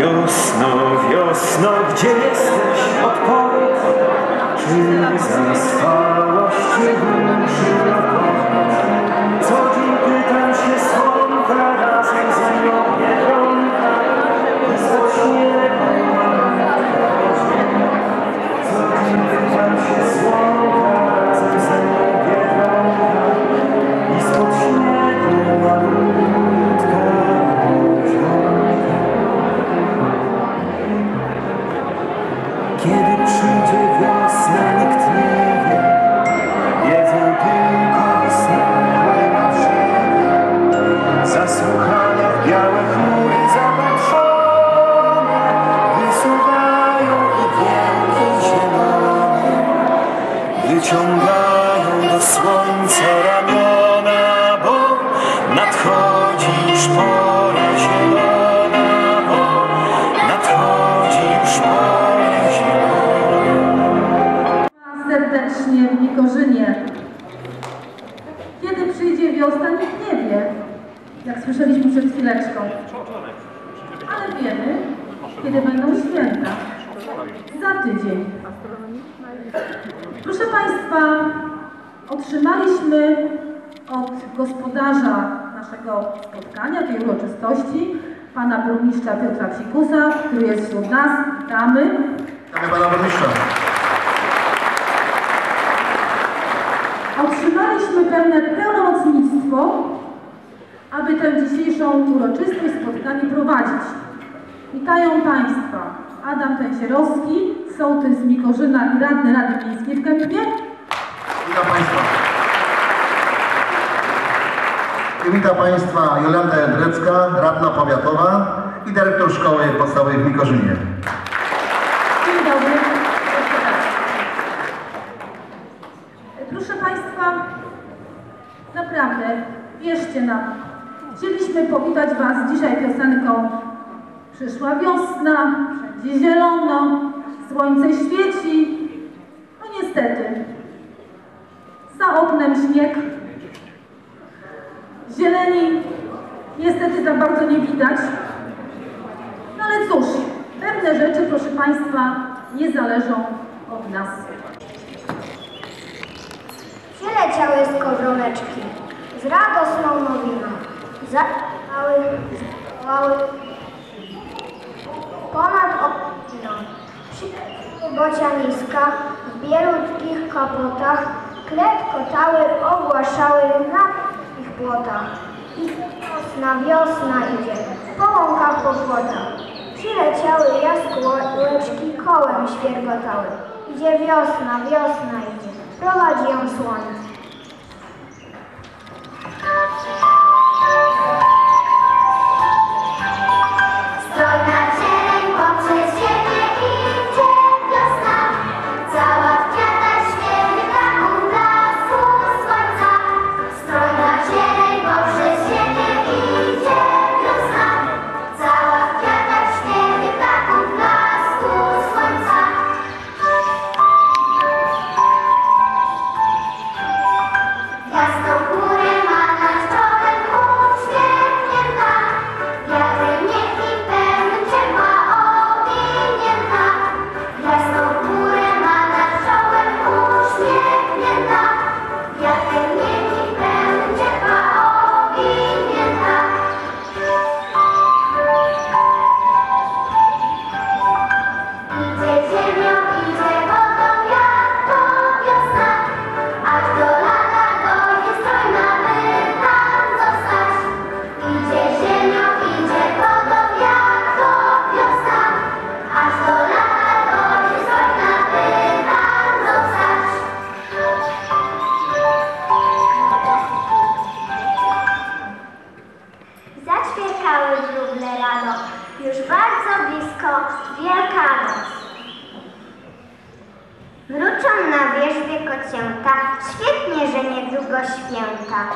Wiosno, wiosno, gdzie jesteś? Odpowiedz, czy zaspałaś, czy Za tydzień. Proszę Państwa, otrzymaliśmy od gospodarza naszego spotkania, tej uroczystości, pana burmistrza Piotra Psikusa, który jest wśród nas. Witamy. Witamy pana burmistrza. Otrzymaliśmy pewne pełnomocnictwo, aby tę dzisiejszą uroczystość spotkanie prowadzić. Witają Państwa Adam Tęsierowski, sołtys Mikorzyna i radny Rady Miejskiej w Kępie Witam państwa. I witam państwa Jolanta Jędrecka, radna powiatowa i dyrektor szkoły podstawowej w Mikorzynie. Dzień dobry. Proszę Państwa, naprawdę, wierzcie nam, chcieliśmy powitać Was dzisiaj piosenką Przyszła wiosna, wszędzie zielono, słońce świeci. No niestety, za oknem śnieg, zieleni niestety za bardzo nie widać. No ale cóż, pewne rzeczy, proszę Państwa, nie zależą od nas. Przyleciały skowroneczki z radosną nowiną. Zapały, zapały ponad okiną. Przy bocianiska w bielutkich kapotach kletkotały, ogłaszały na ich płotach. I wiosna, wiosna idzie, po łąkach, po płotach. Przyleciały jaskółeczki, kołem świergotały. Idzie wiosna, wiosna idzie, prowadzi ją słońce. Świetnie, że niedługo święta.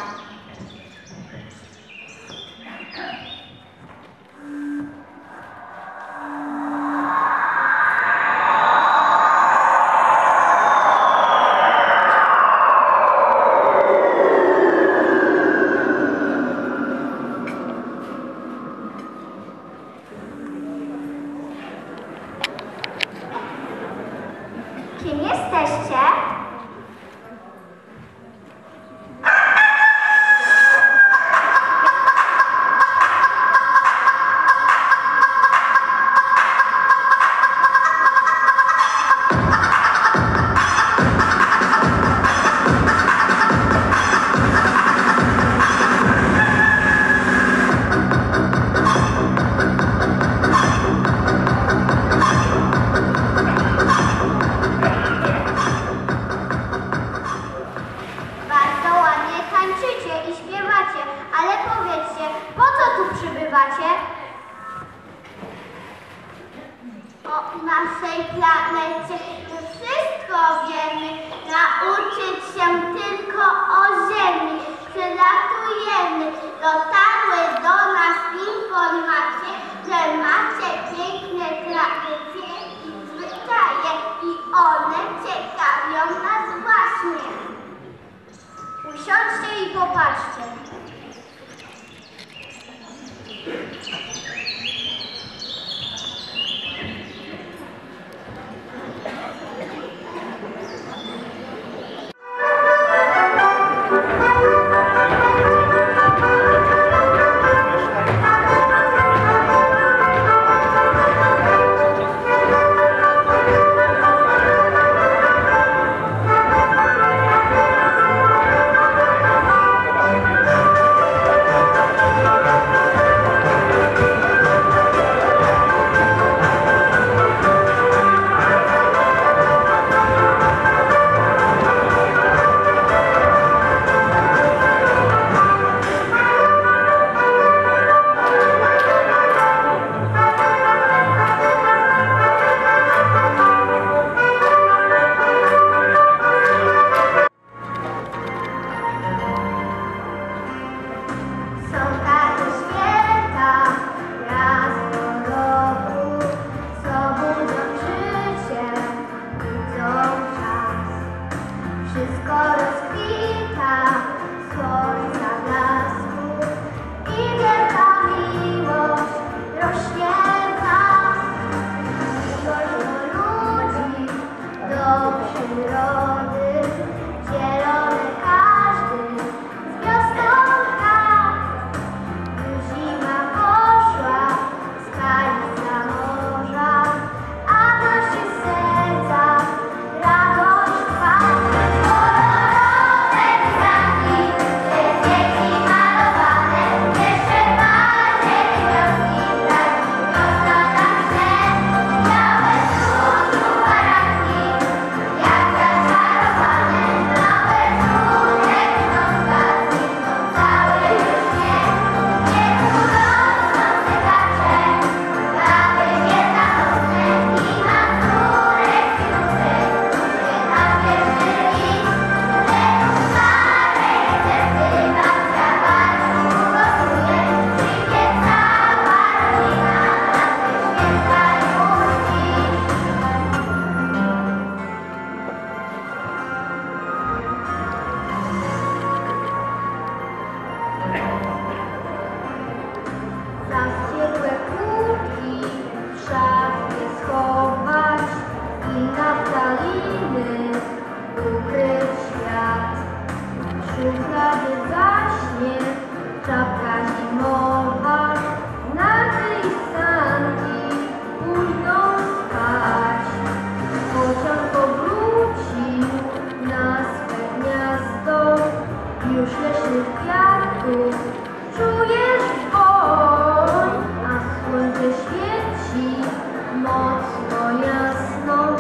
mocno jasno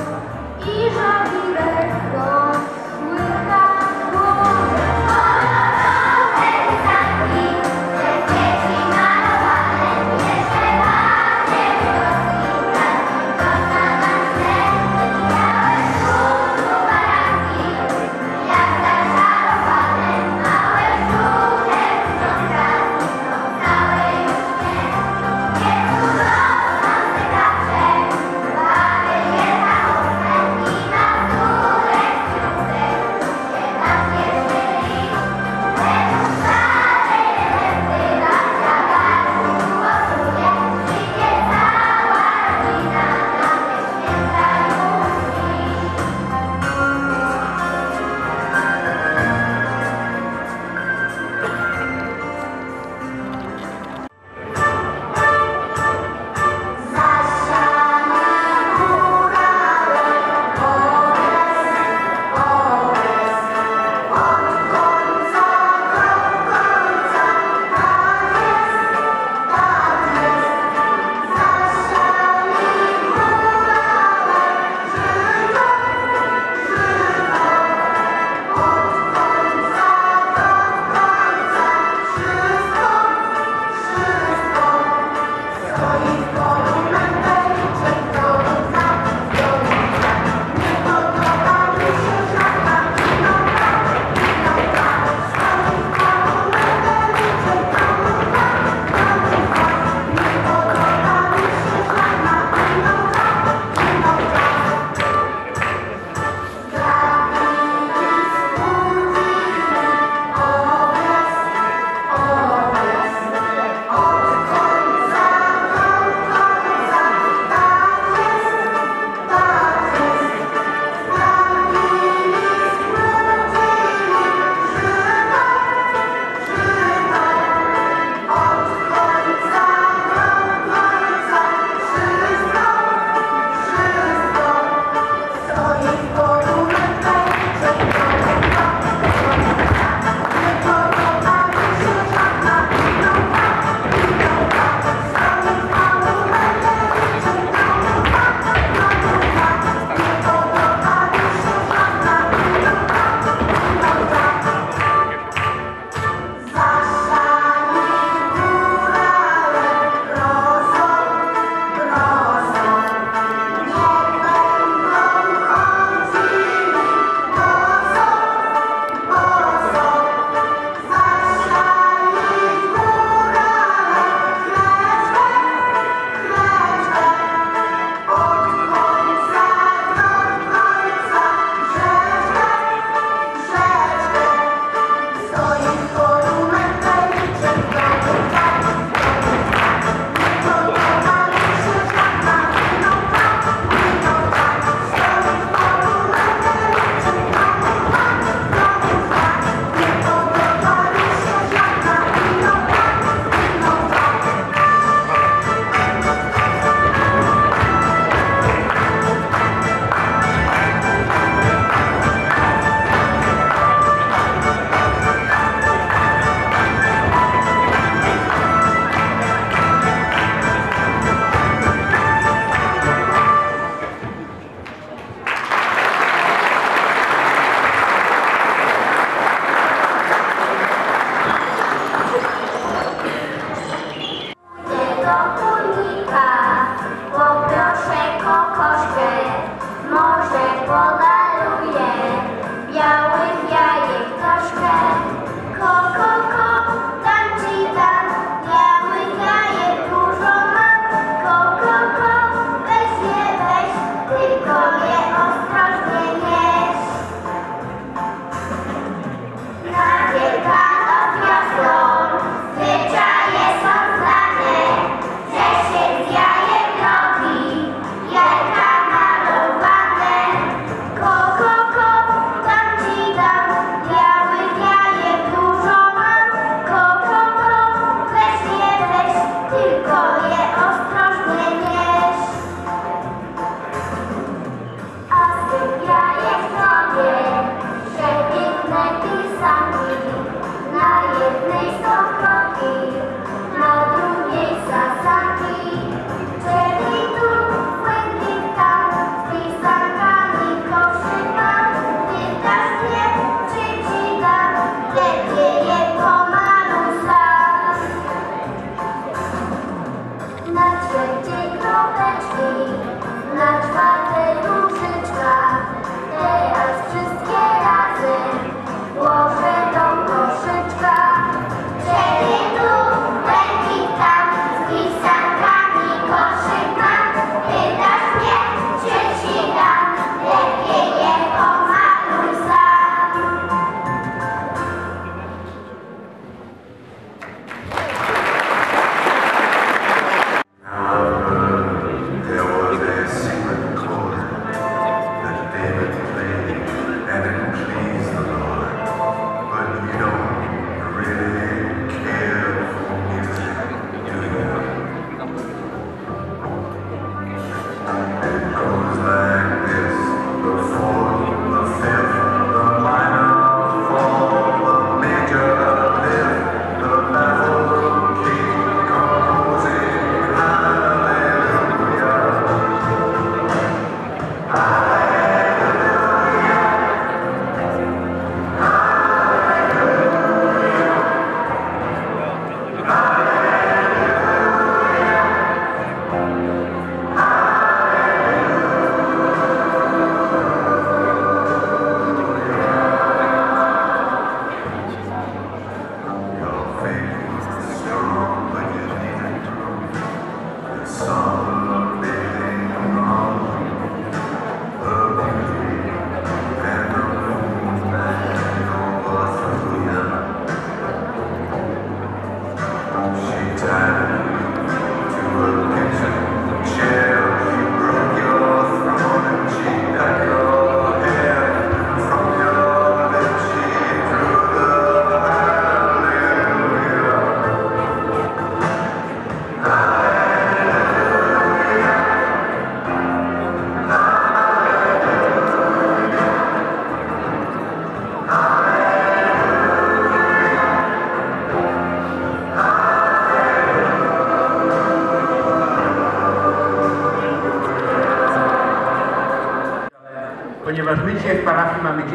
i żadni lekko.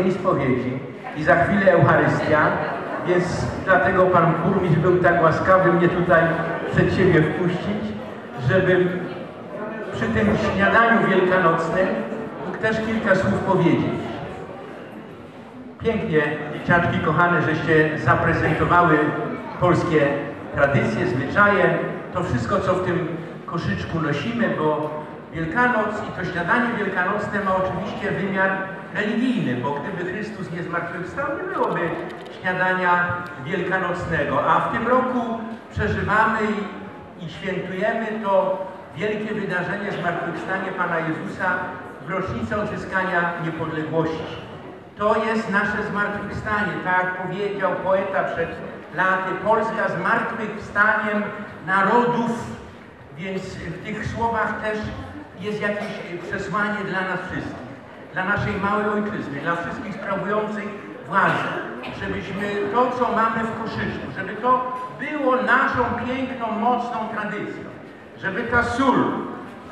Dzień Spowiedzi i za chwilę Eucharystia, więc dlatego Pan Burmistrz był tak łaskawy mnie tutaj przed siebie wpuścić, żebym przy tym śniadaniu wielkanocnym mógł też kilka słów powiedzieć. Pięknie, dzieciaczki kochane, żeście zaprezentowały polskie tradycje, zwyczaje, to wszystko, co w tym koszyczku nosimy, bo Wielkanoc i to śniadanie wielkanocne ma oczywiście wymiar religijny, bo gdyby Chrystus nie zmartwychwstał, nie byłoby śniadania wielkanocnego, a w tym roku przeżywamy i, świętujemy to wielkie wydarzenie zmartwychwstanie Pana Jezusa w rocznicę odzyskania niepodległości. To jest nasze zmartwychwstanie, tak powiedział poeta przed laty. Polska zmartwychwstaniem narodów, więc w tych słowach też jest jakieś przesłanie dla nas wszystkich, dla naszej małej ojczyzny, dla wszystkich sprawujących władzę, żebyśmy to, co mamy w koszyczku, żeby to było naszą piękną, mocną tradycją, żeby ta sól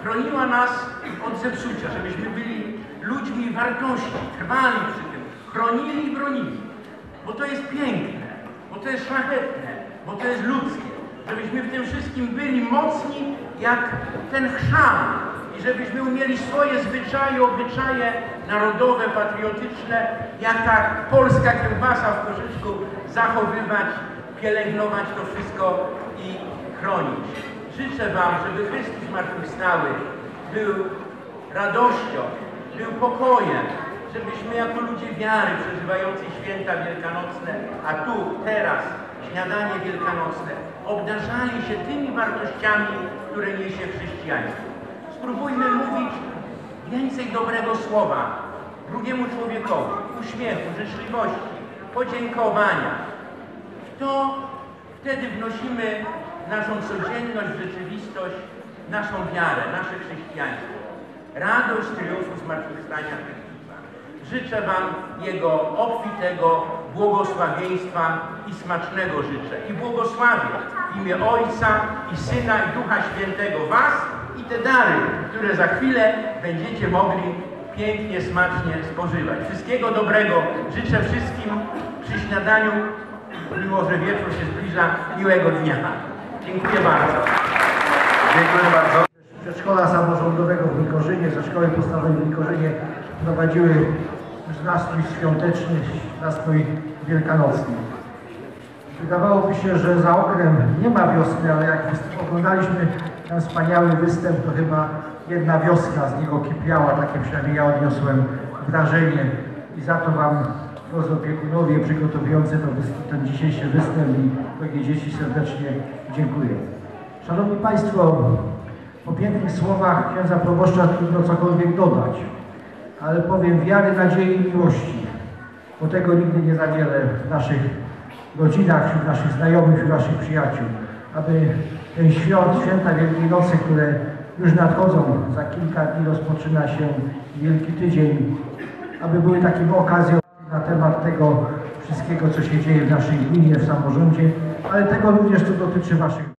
chroniła nas od zepsucia, żebyśmy byli ludźmi wartości, trwali przy tym, chronili i bronili. Bo to jest piękne, bo to jest szlachetne, bo to jest ludzkie. Żebyśmy w tym wszystkim byli mocni jak ten chrzan, i żebyśmy umieli swoje zwyczaje, obyczaje narodowe, patriotyczne, jak ta polska kiełbasa w koszyczku zachowywać, pielęgnować to wszystko i chronić. Życzę Wam, żeby Chrystus zmartwychwstały był radością, był pokojem, żebyśmy jako ludzie wiary przeżywający święta wielkanocne, a tu, teraz, śniadanie wielkanocne, obdarzali się tymi wartościami, które niesie chrześcijaństwo. Spróbujmy mówić więcej dobrego słowa drugiemu człowiekowi, uśmiechu, życzliwości, podziękowania. To wtedy wnosimy naszą codzienność, rzeczywistość, naszą wiarę, nasze chrześcijaństwo. Radość triumfu zmartwychwstania Chrystusa. Życzę Wam Jego obfitego błogosławieństwa i smacznego życzę. I błogosławię w imię Ojca i Syna i Ducha Świętego Was i te dary, które za chwilę będziecie mogli pięknie, smacznie spożywać. Wszystkiego dobrego życzę wszystkim przy śniadaniu, mimo że wieczór się zbliża, miłego dnia. Dziękuję bardzo. Dziękuję bardzo. Przedszkola samorządowego w Mikorzynie, ze szkoły podstawowej w Mikorzynie prowadziły nastrój świąteczny, nastrój wielkanocny. Wydawałoby się, że za oknem nie ma wiosny, ale jak oglądaliśmy ten wspaniały występ, to chyba jedna wioska z niego kipiała, takie przynajmniej ja odniosłem wrażenie. I za to Wam, drodzy opiekunowie przygotowujący ten dzisiejszy występ i drogie dzieci serdecznie dziękuję. Szanowni Państwo, po pięknych słowach księdza proboszcza trudno cokolwiek dodać, ale powiem wiary, nadziei i miłości, bo tego nigdy nie za wiele w naszych rodzinach, wśród naszych znajomych, wśród naszych przyjaciół, aby ten świąt, święta Wielkiej Nocy, które już nadchodzą, za kilka dni rozpoczyna się Wielki Tydzień, aby były takim okazją na temat tego wszystkiego, co się dzieje w naszej gminie, w samorządzie, ale tego również, co dotyczy Waszych